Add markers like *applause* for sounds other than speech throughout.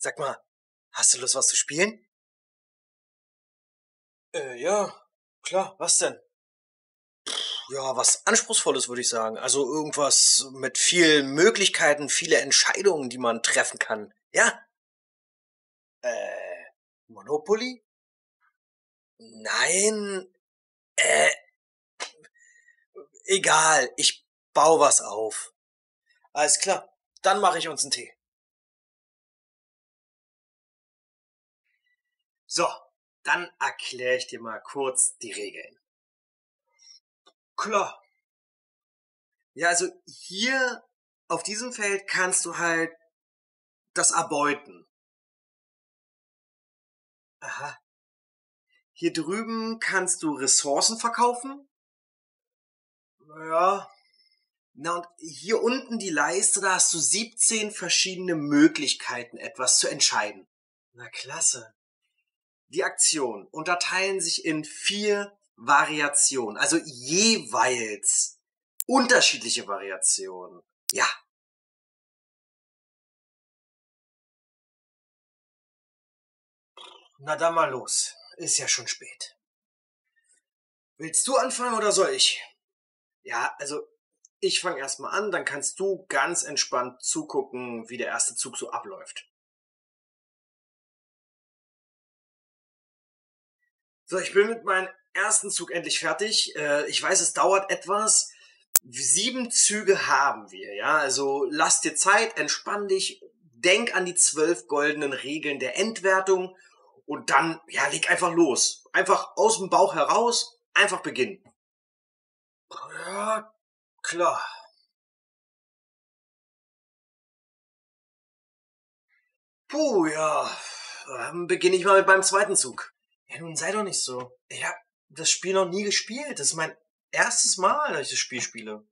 Sag mal, hast du Lust, was zu spielen? Äh, ja, klar, was denn? Ja, was Anspruchsvolles, würde ich sagen. Also irgendwas mit vielen Möglichkeiten, viele Entscheidungen, die man treffen kann. Ja? Äh, Monopoly? Nein. Äh, egal, ich bau was auf. Alles klar, dann mache ich uns einen Tee. So, dann erkläre ich dir mal kurz die Regeln. Klar. Ja, also hier auf diesem Feld kannst du halt das erbeuten. Aha. Hier drüben kannst du Ressourcen verkaufen. Ja. Na und hier unten die Leiste, da hast du 17 verschiedene Möglichkeiten, etwas zu entscheiden. Na klasse. Die Aktionen unterteilen sich in vier Variationen, also jeweils unterschiedliche Variationen. Ja. Na dann mal los. Ist ja schon spät. Willst du anfangen oder soll ich? Ja, also ich fange erstmal an, dann kannst du ganz entspannt zugucken, wie der erste Zug so abläuft. So, ich bin mit meinem ersten Zug endlich fertig. Äh, ich weiß, es dauert etwas. Sieben Züge haben wir, ja. Also lass dir Zeit, entspann dich, denk an die zwölf goldenen Regeln der Endwertung und dann, ja, leg einfach los. Einfach aus dem Bauch heraus, einfach beginnen. Ja, klar. Puh, ja. Dann beginne ich mal mit meinem zweiten Zug. Ja, nun sei doch nicht so. Ich hab das Spiel noch nie gespielt. Das ist mein erstes Mal, dass ich das Spiel spiele.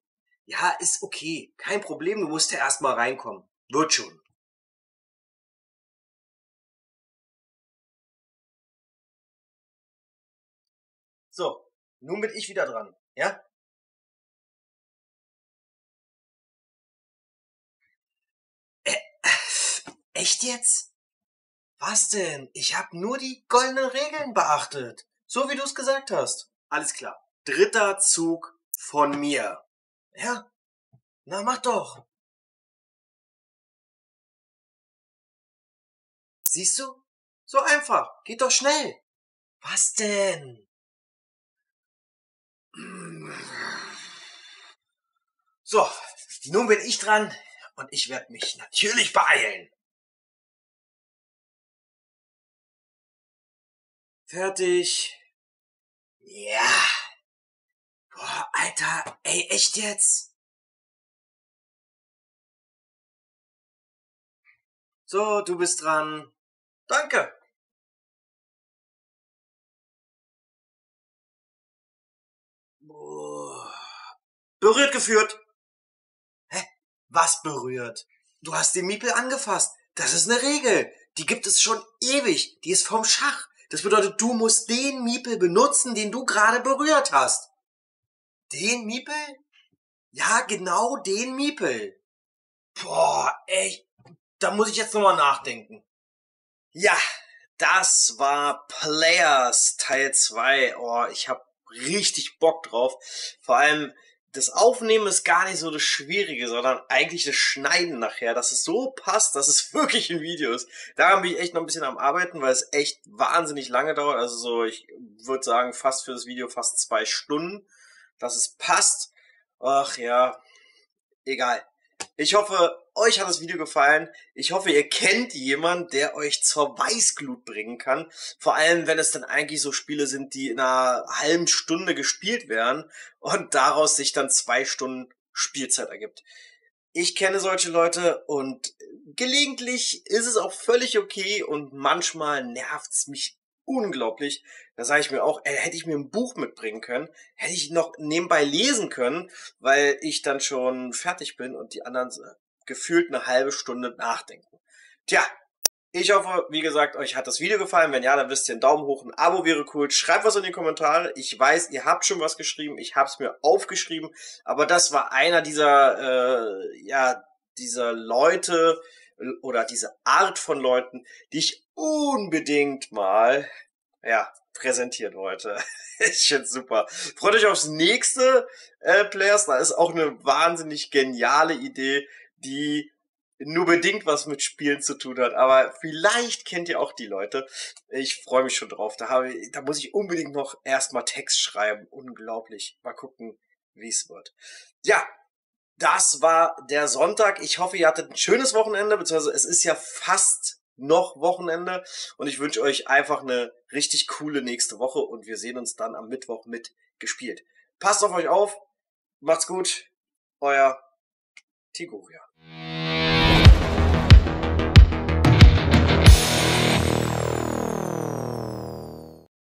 Ja, ist okay. Kein Problem. Du musst ja erstmal reinkommen. Wird schon. So, nun bin ich wieder dran, ja? Äh, echt jetzt? Was denn? Ich hab nur die goldenen Regeln beachtet. So wie du es gesagt hast. Alles klar. Dritter Zug von mir. Ja. Na, mach doch. Siehst du? So einfach. Geht doch schnell. Was denn? So, nun bin ich dran und ich werde mich natürlich beeilen. Fertig. Ja. Boah, Alter, ey, echt jetzt? So, du bist dran. Danke. Berührt geführt. Hä? Was berührt? Du hast den Miepel angefasst. Das ist eine Regel. Die gibt es schon ewig. Die ist vom Schach. Das bedeutet, du musst den Miepel benutzen, den du gerade berührt hast. Den Miepel? Ja, genau den Miepel. Boah, ey, da muss ich jetzt nochmal nachdenken. Ja, das war Players Teil 2. Oh, ich hab richtig Bock drauf. Vor allem, das Aufnehmen ist gar nicht so das Schwierige, sondern eigentlich das Schneiden nachher, dass es so passt, dass es *laughs* wirklich ein Video ist. Daran bin ich echt noch ein bisschen am Arbeiten, weil es echt wahnsinnig lange dauert. Also so, ich würde sagen, fast für das Video fast zwei Stunden, dass es passt. Ach ja, egal. Ich hoffe, euch hat das Video gefallen. Ich hoffe, ihr kennt jemanden, der euch zur Weißglut bringen kann. Vor allem, wenn es dann eigentlich so Spiele sind, die in einer halben Stunde gespielt werden und daraus sich dann zwei Stunden Spielzeit ergibt. Ich kenne solche Leute und gelegentlich ist es auch völlig okay und manchmal nervt's mich unglaublich. Da sage ich mir auch, ey, hätte ich mir ein Buch mitbringen können, hätte ich noch nebenbei lesen können, weil ich dann schon fertig bin und die anderen gefühlt eine halbe Stunde nachdenken. Tja, ich hoffe, wie gesagt, euch hat das Video gefallen. Wenn ja, dann wisst ihr, ein Daumen hoch, ein Abo wäre cool. Schreibt was in die Kommentare. Ich weiß, ihr habt schon was geschrieben. Ich habe es mir aufgeschrieben. Aber das war einer dieser, äh, ja, dieser Leute, oder diese Art von Leuten, die ich unbedingt mal, ja, präsentieren wollte. *laughs* ich finde super. Freut euch aufs nächste äh, Players. Da ist auch eine wahnsinnig geniale Idee, die nur bedingt was mit Spielen zu tun hat, aber vielleicht kennt ihr auch die Leute. Ich freue mich schon drauf. Da, habe da muss ich unbedingt noch erstmal Text schreiben. Unglaublich. Mal gucken, wie es wird. Ja, das war der Sonntag. Ich hoffe, ihr hattet ein schönes Wochenende, beziehungsweise es ist ja fast noch Wochenende und ich wünsche euch einfach eine richtig coole nächste Woche und wir sehen uns dann am Mittwoch mit gespielt. Passt auf euch auf, macht's gut, euer Tiguria.